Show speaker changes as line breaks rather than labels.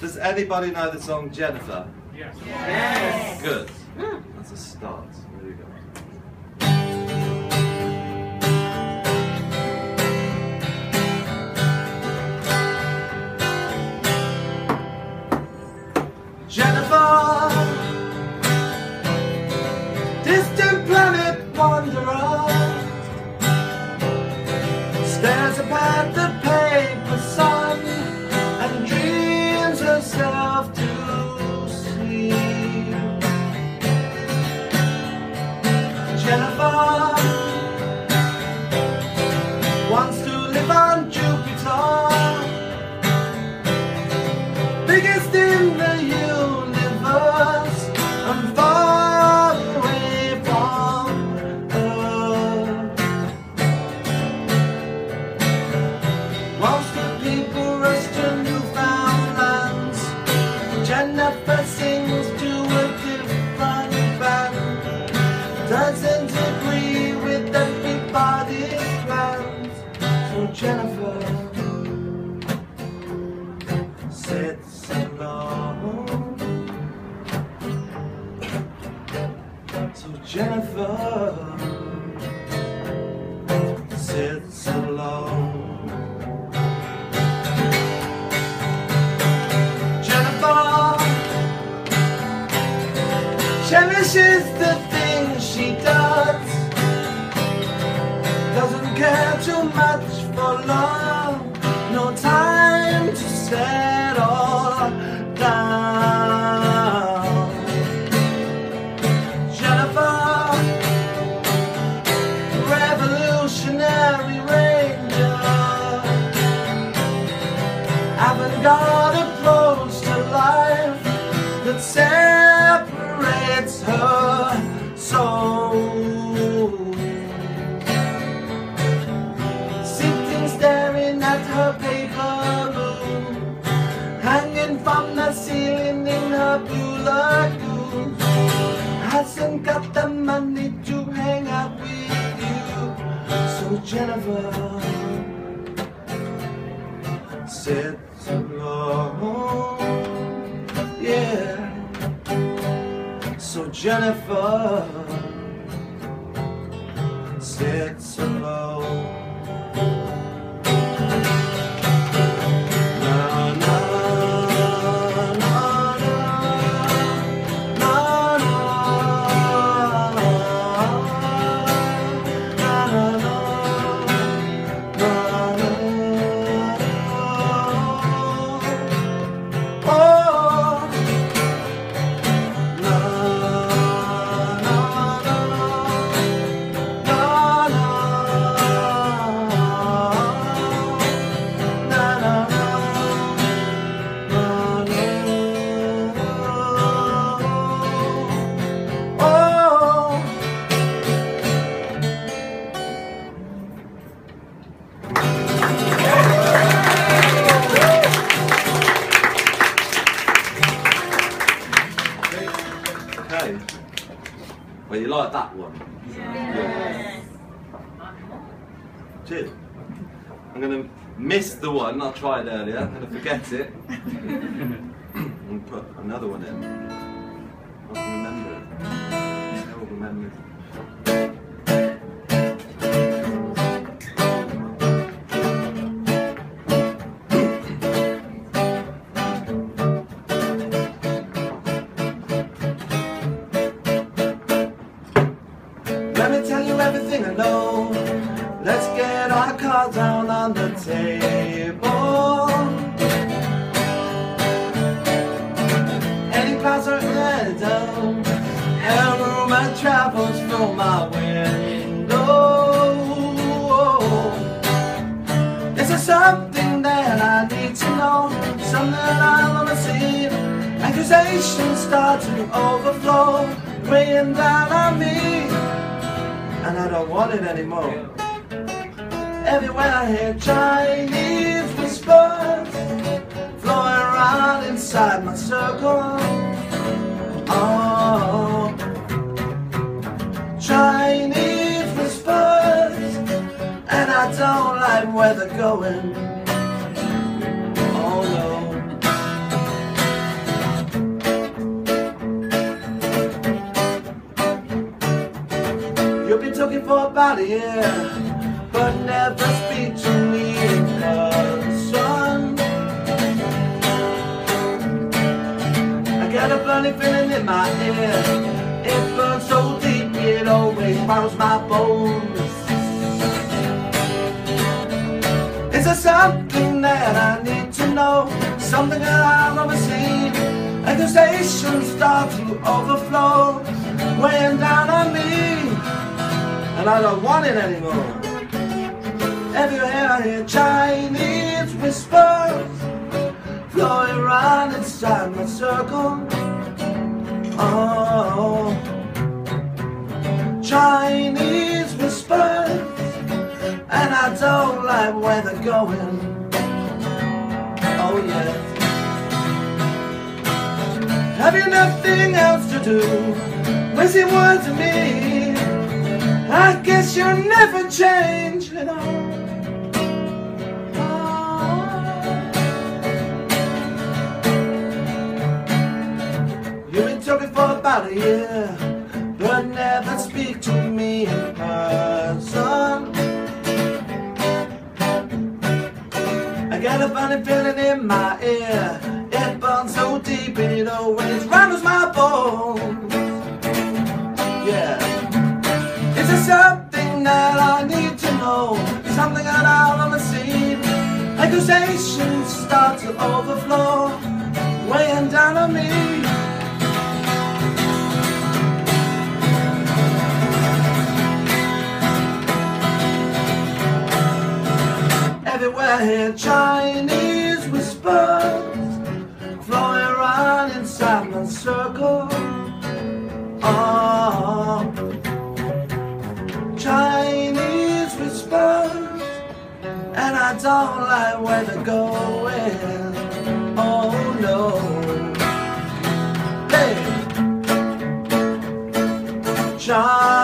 Does anybody know the song Jennifer?
Yes.
Yes.
Good. That's a start. There you go. Sits alone. So Jennifer sits alone. Jennifer cherishes Hasn't got the money to hang out with you So Jennifer Sits alone Yeah So Jennifer alone Oh. Well, that one.
Yes.
Cheers. I'm going to miss the one I tried earlier. I'm going to forget it. and put another one in. I can remember it. Terrible memory. Me tell you everything I know. Let's get our cards down on the table. Any clouds are headed and rumor travels through my window. Is there something that I need to know? Something I wanna see? Accusations start to overflow, down me and I don't want it anymore. Everywhere I hear Chinese whispers flowing around inside my circle. Oh, Chinese whispers, and I don't like where they're going. About a year, but never speak to me in person. I get a burning feeling in my ear. It burns so deep, it always bothers my bones. Is there something that I need to know? Something that I've never seen? Accusations start to overflow, on me, and I don't want it anymore. Everywhere I hear Chinese whispers flowing around inside my circle. Oh, Chinese whispers, and I don't like where they're going. Oh. Have you nothing else to do? Wasting words to me. I guess you'll never change, little. You've been talking for about a year, but never speak to me in person. I got a funny feeling in my ear. It burns so deep and it always rattles my bones. Here, Chinese whispers flowing around inside my circle. Oh, ah, Chinese whispers, and I don't like where they're going. Oh no. Hey, Chinese.